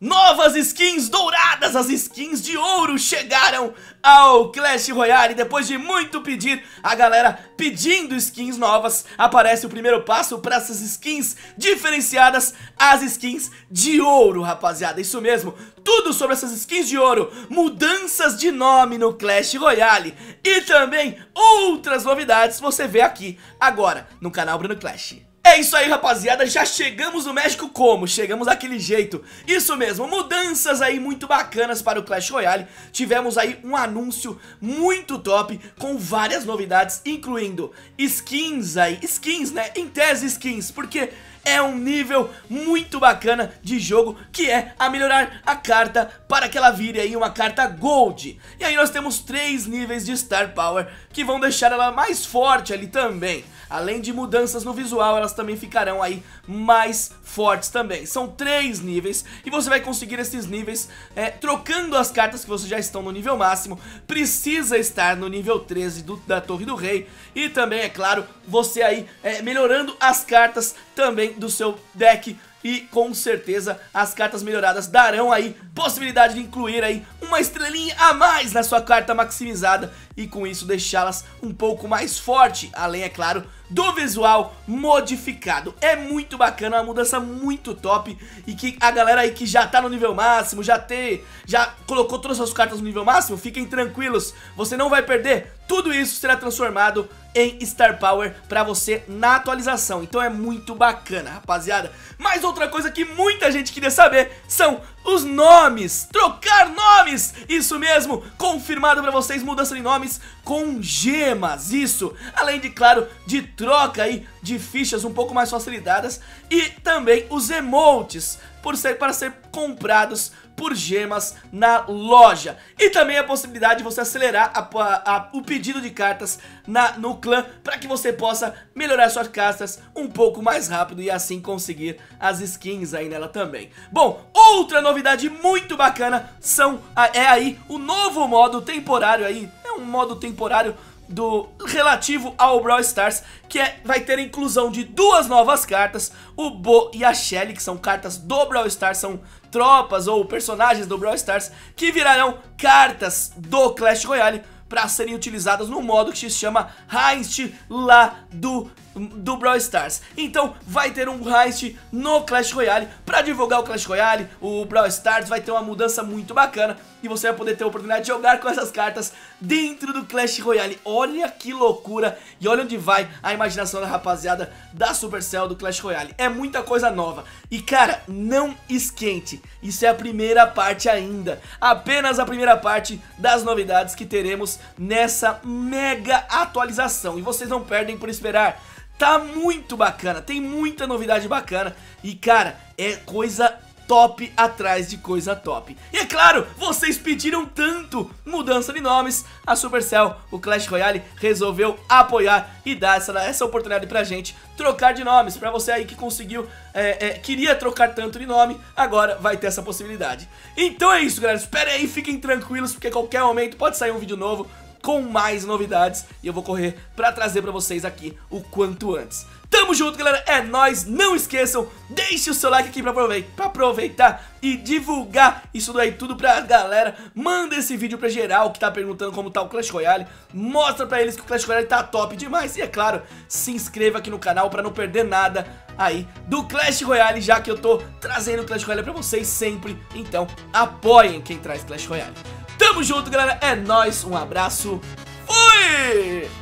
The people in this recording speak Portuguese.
Novas skins douradas, as skins de ouro chegaram ao Clash Royale. Depois de muito pedir, a galera pedindo skins novas Aparece o primeiro passo para essas skins diferenciadas As skins de ouro, rapaziada, isso mesmo Tudo sobre essas skins de ouro Mudanças de nome no Clash Royale. E também outras novidades você vê aqui agora no canal Bruno Clash é isso aí rapaziada, já chegamos no México como? Chegamos daquele jeito. Isso mesmo, mudanças aí muito bacanas para o Clash Royale. Tivemos aí um anúncio muito top Com várias novidades, incluindo skins aí Skins né, em tese skins Porque é um nível muito bacana de jogo que é a melhorar a carta para que ela vire aí uma carta Gold. E aí nós temos três níveis de Star Power que vão deixar ela mais forte ali também. Além de mudanças no visual, elas também ficarão aí mais fortes também. São três níveis e você vai conseguir esses níveis é, trocando as cartas que você já estão no nível máximo. Precisa estar no nível 13 do, da Torre do Rei e também, é claro, você aí é, melhorando as cartas também do seu deck e com certeza as cartas melhoradas darão aí possibilidade de incluir aí uma estrelinha a mais na sua carta maximizada e com isso deixá-las um pouco mais forte, além é claro do visual modificado. É muito bacana, uma mudança muito top e que a galera aí que já tá no nível máximo, já ter, já colocou todas as suas cartas no nível máximo, fiquem tranquilos, você não vai perder, tudo isso será transformado em Star Power pra você na atualização. Então é muito bacana, rapaziada. Mas outra coisa que muita gente queria saber são os nomes, trocar nomes, isso mesmo, confirmado pra vocês, mudança de nomes com gemas, isso, além de, claro, de troca aí de fichas um pouco mais facilitadas e também os emotes, por ser, para ser comprados por gemas na loja. E também a possibilidade de você acelerar a, a, a, o pedido de cartas na, no clã para que você possa melhorar suas cartas um pouco mais rápido e assim conseguir as skins aí nela também. Bom, outra novidade muito bacana são, é aí o novo modo temporário aí, é um modo temporário do relativo ao Brawl Stars, que é, vai ter a inclusão de duas novas cartas, o Bo e a Shelly, que são cartas do Brawl Stars, são tropas ou personagens do Brawl Stars, que virarão cartas do Clash Royale para serem utilizadas no modo que se chama Heist lá do do Brawl Stars. Então vai ter um heist no Clash Royale para divulgar o Clash Royale, o Brawl Stars vai ter uma mudança muito bacana e você vai poder ter a oportunidade de jogar com essas cartas dentro do Clash Royale. Olha que loucura e olha onde vai a imaginação da rapaziada da Supercell do Clash Royale. É muita coisa nova. E cara, não esquente, isso é a primeira parte ainda. Apenas a primeira parte das novidades que teremos nessa mega atualização. E vocês não perdem por esperar. Tá muito bacana, tem muita novidade bacana e cara, é coisa top atrás de coisa top. E é claro, vocês pediram tanto mudança de nomes, a Supercell, o Clash Royale, resolveu apoiar e dar essa, essa oportunidade pra gente trocar de nomes. Pra você aí que conseguiu, é, é, queria trocar tanto de nome, agora vai ter essa possibilidade. Então é isso, galera. Espere aí, fiquem tranquilos, porque a qualquer momento pode sair um vídeo novo com mais novidades e eu vou correr pra trazer pra vocês aqui o quanto antes. Tamo junto, galera, é nóis, não esqueçam, deixe o seu like aqui pra aproveitar, aproveitar e divulgar isso daí tudo pra galera. Manda esse vídeo pra geral que tá perguntando como tá o Clash Royale, mostra pra eles que o Clash Royale tá top demais. E é claro, se inscreva aqui no canal pra não perder nada aí do Clash Royale, já que eu tô trazendo Clash Royale pra vocês sempre. Então apoiem quem traz Clash Royale. Tamo junto, galera. É nóis. Um abraço. Fui!